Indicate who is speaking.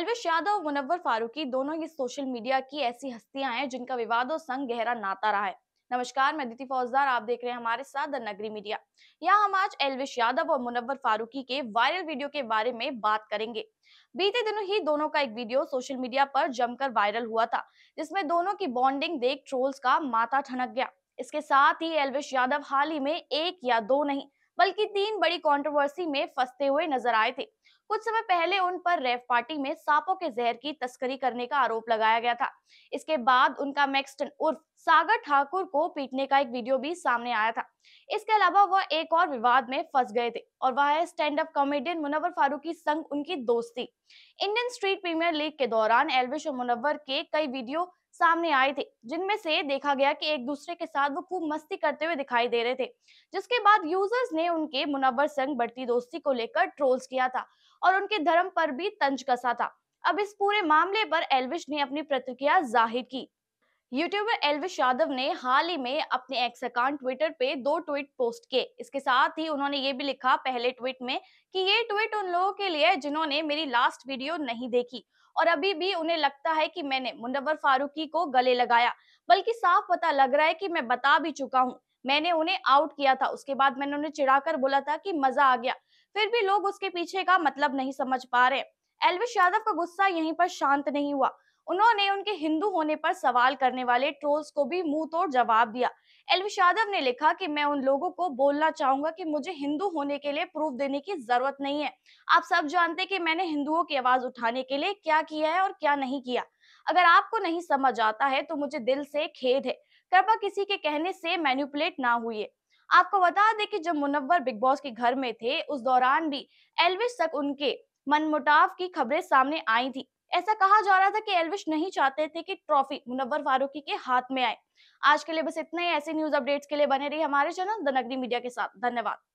Speaker 1: एलविश यादव और मुनव्वर फारूकी दोनों ही social media की ऐसी हस्तियाँ हैं जिनका विवादों संग गहरा नाता रहा है। नमस्कार, मैं दिति फौजदार, आप देख रहे हैं हमारे साथ द नगरी मीडिया। यहाँ हम आज एलविश यादव और मुनव्वर फारूकी के वायरल वीडियो के बारे में बात करेंगे। बीते दिनों ही दोनों का एक वीडियो सोशल मीडिया पर जमकर वायरल हुआ था, जिसमें दोनों की बॉन्डिंग देख ट्रोल्स का माथा ठनक गया। इसके साथ ही एलविश यादव हाल ही में एक या दो नहीं बल्कि तीन बड़ी कंट्रोवर्सी में फंसते हुए नज़र आए थे। कुछ समय पहले उन पर रेव पार्टी में सांपों के जहर की तस्करी करने का आरोप लगाया गया था। इसके बाद उनका मैक्सटन उर्फ़ सागर ठाकुर को पीटने का एक वीडियो भी सामने आया था। इसके अलावा वह एक और विवाद में फंस गए थे और वह है stand up comedian Munawar Faruqui संग उनकी दोस्ती। इंडियन स्ट्रीट प्रीमियर लीग के दौरान एलविश और मुनव्वर के कई वीडियो सामने आए थे, जिनमें से देखा गया कि एक दूसरे के साथ वो खूब मस्ती करते हुए दिखाई दे रहे थे, जिसके बाद यूज़र्स ने उनके मुनव्वर संग बढ़ती दोस्ती को लेकर ट्रोल्स किया था और उनके धर्म पर भी तंज कसा था। अब इस पूरे मामले पर एलविश ने अपनी प्रतिक्रिया ज़ाहिर की। यूट्यूबर एलविश यादव ने हाल ही में अपने एक्स अकाउंट ट्विटर पे दो ट्वीट पोस्ट किए। इसके साथ ही उन्होंने ये भी लिखा पहले ट्वीट में कि ये ट्वीट उन लोगों के लिए जिन्होंने मेरी लास्ट वीडियो नहीं देखी और अभी भी उन्हें लगता है कि मैंने मुनव्वर फारूकी को गले लगाया। बल्कि साफ़ पता लग रहा है कि मैं बता भी चुका हूँ। मैंने उन्हें आउट किया था। उसके बाद मैंने उन्हें चिढ़ाकर बोला था कि मज़ा आ गया। फिर भी लोग उसके पीछे का मतलब नहीं समझ पा रहे। एलविश यादव का गुस्सा यहीं पर शांत नहीं हुआ। उन्होंने उनके हिंदू होने पर सवाल करने वाले ट्रोल्स को भी मुँह तोड़ जवाब दिया। एलविश यादव ने लिखा कि मैं उन लोगों को बोलना चाहूँगा कि मुझे हिंदू होने के लिए प्रूफ देने की ज़रूरत नहीं है। आप सब जानते कि मैंने हिंदुओं की आवाज़ उठाने के लिए क्या किया है और क्या नहीं किया। अगर आपको नहीं समझ आता है तो मुझे दिल से खेद है। कृपा किसी के कहने से मैन्युपुलेट ना हुई आपको बता दें कि जब मुनव्वर बिग बॉस के घर में थे, उस दौरान भी एलविश तक उनके मनमुटाव की खबरें सामने आई थी। ऐसा कहा जा रहा था कि एलविश नहीं चाहते थे कि ट्रॉफी मुनव्वर फारूकी के हाथ में आए। आज के लिए बस इतना ही। ऐसे न्यूज़ अपडेट्स के लिए बने रही हमारे चैनल द नगरी मीडिया के साथ। धन्यवाद।